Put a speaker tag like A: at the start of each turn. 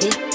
A: Andy.